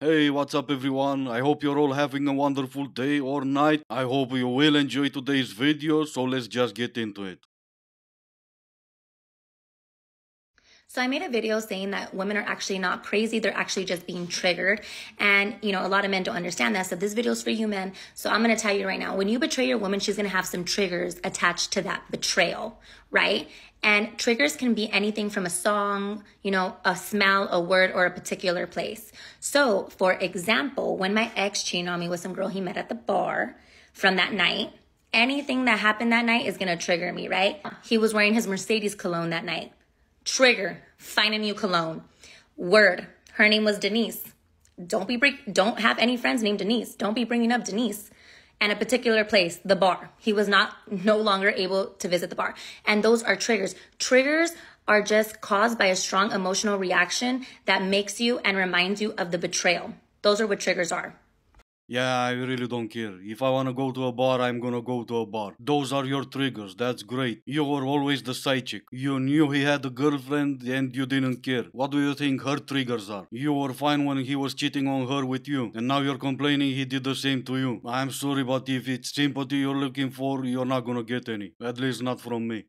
Hey, what's up everyone? I hope you're all having a wonderful day or night. I hope you will enjoy today's video, so let's just get into it. So I made a video saying that women are actually not crazy. They're actually just being triggered. And, you know, a lot of men don't understand that. So this video is for you men. So I'm going to tell you right now, when you betray your woman, she's going to have some triggers attached to that betrayal, right? And triggers can be anything from a song, you know, a smell, a word, or a particular place. So for example, when my ex cheated on me with some girl he met at the bar from that night, anything that happened that night is going to trigger me, right? He was wearing his Mercedes cologne that night Trigger, find a new cologne. Word, her name was Denise. Don't be bring, don't have any friends named Denise. Don't be bringing up Denise. And a particular place, the bar. He was not no longer able to visit the bar. And those are triggers. Triggers are just caused by a strong emotional reaction that makes you and reminds you of the betrayal. Those are what triggers are. Yeah, I really don't care. If I wanna go to a bar, I'm gonna go to a bar. Those are your triggers, that's great. You were always the side chick. You knew he had a girlfriend and you didn't care. What do you think her triggers are? You were fine when he was cheating on her with you, and now you're complaining he did the same to you. I'm sorry, but if it's sympathy you're looking for, you're not gonna get any. At least not from me.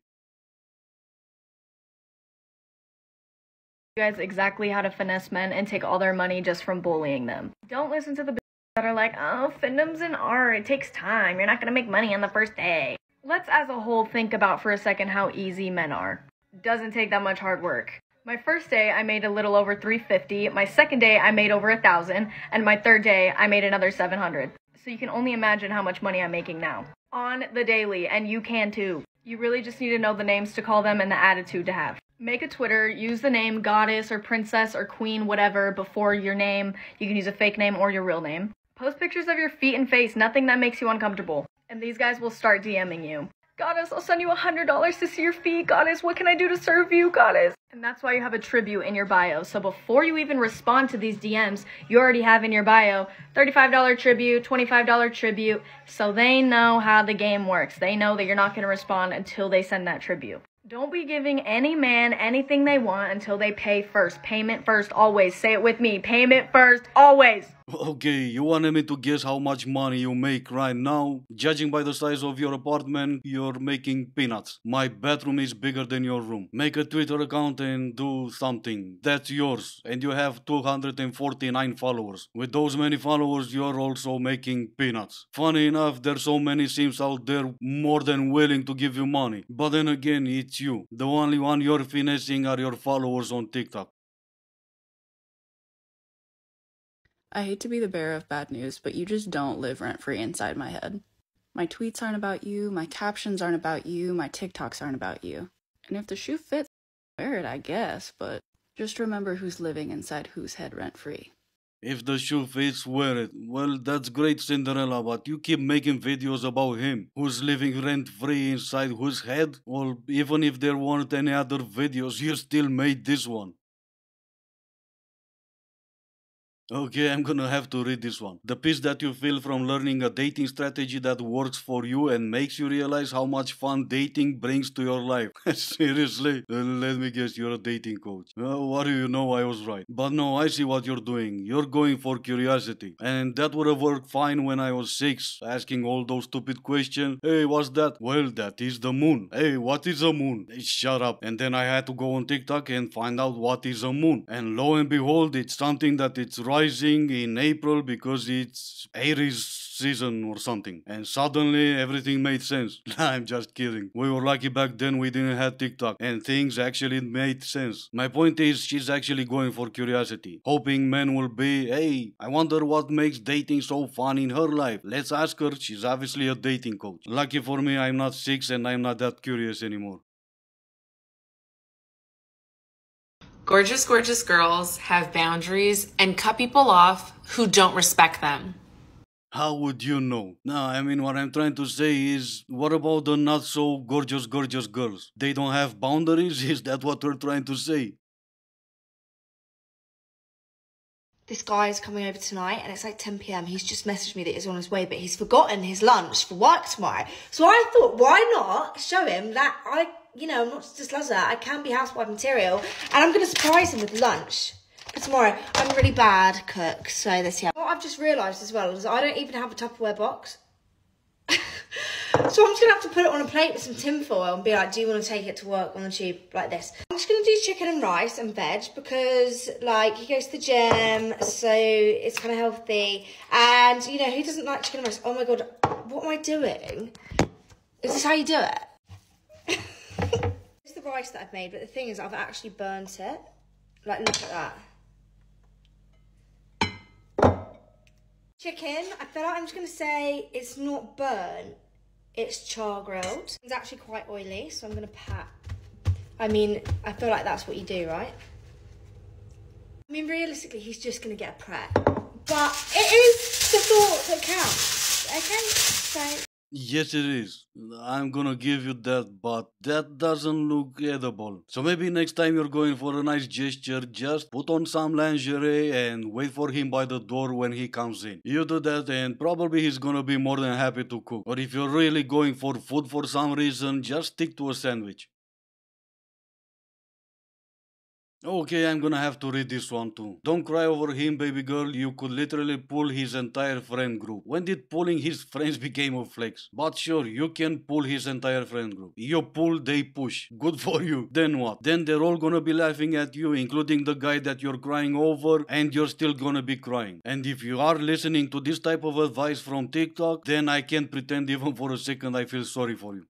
You guys exactly how to finesse men and take all their money just from bullying them. Don't listen to the that are like, oh, findom's an art. It takes time. You're not to make money on the first day. Let's as a whole think about for a second how easy men are. Doesn't take that much hard work. My first day, I made a little over 350. My second day, I made over a thousand. And my third day, I made another 700. So you can only imagine how much money I'm making now. On the daily, and you can too. You really just need to know the names to call them and the attitude to have. Make a Twitter, use the name goddess or princess or queen, whatever, before your name. You can use a fake name or your real name. Post pictures of your feet and face, nothing that makes you uncomfortable. And these guys will start DMing you. Goddess, I'll send you a $100 to see your feet. Goddess, what can I do to serve you, Goddess? And that's why you have a tribute in your bio. So before you even respond to these DMs, you already have in your bio $35 tribute, $25 tribute, so they know how the game works. They know that you're not going to respond until they send that tribute. Don't be giving any man anything they want until they pay first. Payment first, always. Say it with me. Payment first, always. Okay, you wanted me to guess how much money you make right now? Judging by the size of your apartment, you're making peanuts. My bedroom is bigger than your room. Make a Twitter account and do something. That's yours. And you have 249 followers. With those many followers, you're also making peanuts. Funny enough, there's so many simps out there more than willing to give you money. But then again, it's you. The only one you're finessing are your followers on TikTok. I hate to be the bearer of bad news, but you just don't live rent free inside my head. My tweets aren't about you, my captions aren't about you, my TikToks aren't about you. And if the shoe fits, wear it, I guess, but just remember who's living inside whose head rent free. If the shoe fits, wear it. Well, that's great, Cinderella, but you keep making videos about him, who's living rent free inside whose head? Well, even if there weren't any other videos, you still made this one. Okay, I'm gonna have to read this one. The peace that you feel from learning a dating strategy that works for you and makes you realize how much fun dating brings to your life. Seriously? Let me guess, you're a dating coach. Uh, what do you know? I was right. But no, I see what you're doing. You're going for curiosity. And that would have worked fine when I was six, asking all those stupid questions. Hey, what's that? Well, that is the moon. Hey, what is a moon? Hey, shut up. And then I had to go on TikTok and find out what is a moon. And lo and behold, it's something that it's right rising in April because it's Aries season or something. And suddenly everything made sense. I'm just kidding. We were lucky back then we didn't have TikTok and things actually made sense. My point is she's actually going for curiosity, hoping men will be, hey, I wonder what makes dating so fun in her life. Let's ask her. She's obviously a dating coach. Lucky for me, I'm not six and I'm not that curious anymore. Gorgeous, gorgeous girls have boundaries and cut people off who don't respect them. How would you know? No, I mean, what I'm trying to say is, what about the not so gorgeous, gorgeous girls? They don't have boundaries? Is that what we're trying to say? this guy is coming over tonight and it's like 10 p.m. He's just messaged me that he's on his way, but he's forgotten his lunch for work tomorrow. So I thought, why not show him that I, you know, I'm not just Lazar, I can be housewife material and I'm going to surprise him with lunch. for tomorrow. I'm a really bad cook, so this year. What I've just realised as well is I don't even have a Tupperware box. so I'm just gonna have to put it on a plate with some tinfoil and be like, do you want to take it to work on the tube like this? I'm just gonna do chicken and rice and veg because like he goes to the gym, so it's kind of healthy. And you know, who doesn't like chicken and rice? Oh my God, what am I doing? Is this how you do it? it's the rice that I've made, but the thing is I've actually burnt it. Like, look at that. Chicken, I feel like I'm just going to say it's not burnt, it's char grilled. It's actually quite oily, so I'm going to pat. I mean, I feel like that's what you do, right? I mean, realistically, he's just going to get a Pret. But it is the thought that counts, okay? So... Yes, it is. I'm gonna give you that, but that doesn't look edible. So maybe next time you're going for a nice gesture, just put on some lingerie and wait for him by the door when he comes in. You do that and probably he's gonna be more than happy to cook. Or if you're really going for food for some reason, just stick to a sandwich. Okay, I'm gonna have to read this one too. Don't cry over him, baby girl. You could literally pull his entire friend group. When did pulling his friends became a flex? But sure, you can pull his entire friend group. You pull, they push. Good for you. Then what? Then they're all gonna be laughing at you, including the guy that you're crying over, and you're still gonna be crying. And if you are listening to this type of advice from TikTok, then I can't pretend even for a second I feel sorry for you.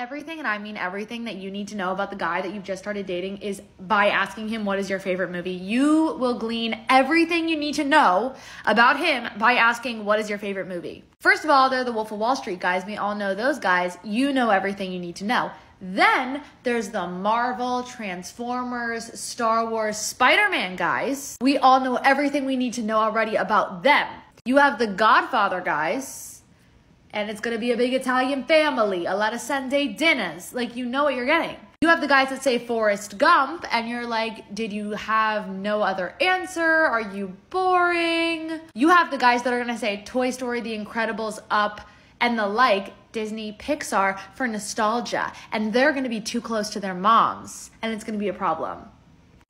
Everything, and I mean everything that you need to know about the guy that you've just started dating is by asking him what is your favorite movie. You will glean everything you need to know about him by asking what is your favorite movie. First of all, they're the Wolf of Wall Street guys. We all know those guys. You know everything you need to know. Then there's the Marvel, Transformers, Star Wars, Spider Man guys. We all know everything we need to know already about them. You have the Godfather guys and it's to be a big Italian family, a lot of Sunday dinners. Like, you know what you're getting. You have the guys that say Forrest Gump, and you're like, did you have no other answer? Are you boring? You have the guys that are gonna say Toy Story, The Incredibles, Up, and the like, Disney, Pixar, for nostalgia. And they're gonna be too close to their moms, and it's gonna be a problem.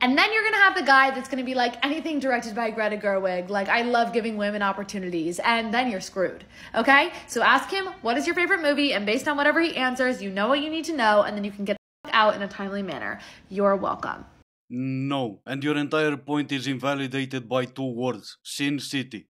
And then you're gonna have the guy that's gonna be like anything directed by Greta Gerwig, like I love giving women opportunities, and then you're screwed. Okay? So ask him what is your favorite movie, and based on whatever he answers, you know what you need to know, and then you can get out in a timely manner. You're welcome. No, and your entire point is invalidated by two words Sin City.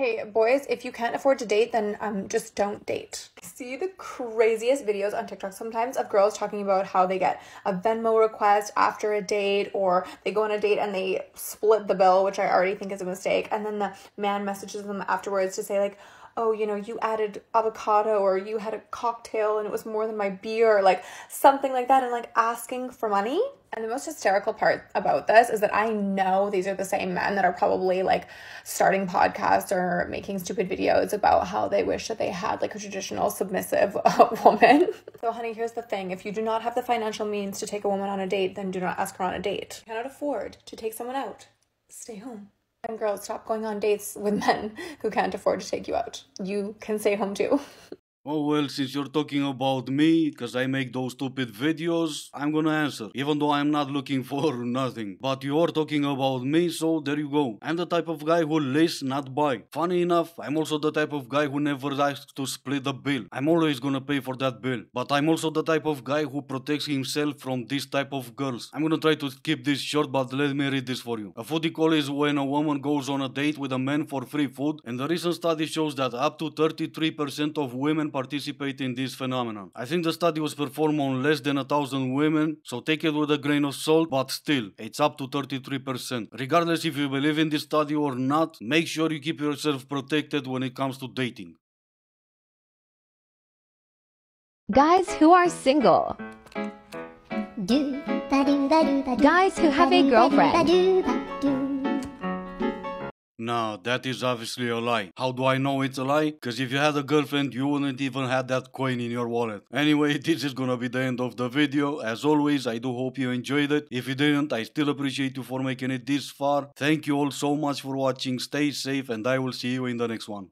Hey, boys, if you can't afford to date, then um, just don't date. I see the craziest videos on TikTok sometimes of girls talking about how they get a Venmo request after a date, or they go on a date and they split the bill, which I already think is a mistake. And then the man messages them afterwards to say, like, oh, you know, you added avocado or you had a cocktail and it was more than my beer, like something like that, and like asking for money. And the most hysterical part about this is that I know these are the same men that are probably like starting podcasts or making stupid videos about how they wish that they had like a traditional submissive uh, woman. So, honey, here's the thing if you do not have the financial means to take a woman on a date, then do not ask her on a date. You cannot afford to take someone out. Stay home. And girls, stop going on dates with men who can't afford to take you out. You can stay home too. Oh well, since you're talking about me, because I make those stupid videos, I'm gonna answer, even though I'm not looking for nothing. But you're talking about me, so there you go. I'm the type of guy who lays, not buy. Funny enough, I'm also the type of guy who never likes to split the bill. I'm always gonna pay for that bill. But I'm also the type of guy who protects himself from this type of girls. I'm gonna try to keep this short, but let me read this for you. A foodie call is when a woman goes on a date with a man for free food, and the recent study shows that up to 33% of women participate in this phenomenon. I think the study was performed on less than a thousand women, so take it with a grain of salt, but still, it's up to 33%. Regardless if you believe in this study or not, make sure you keep yourself protected when it comes to dating. Guys who are single. Guys who have a girlfriend. No, that is obviously a lie. How do I know it's a lie? Because if you had a girlfriend, you wouldn't even have that coin in your wallet. Anyway, this is gonna be the end of the video. As always, I do hope you enjoyed it. If you didn't, I still appreciate you for making it this far. Thank you all so much for watching. Stay safe and I will see you in the next one.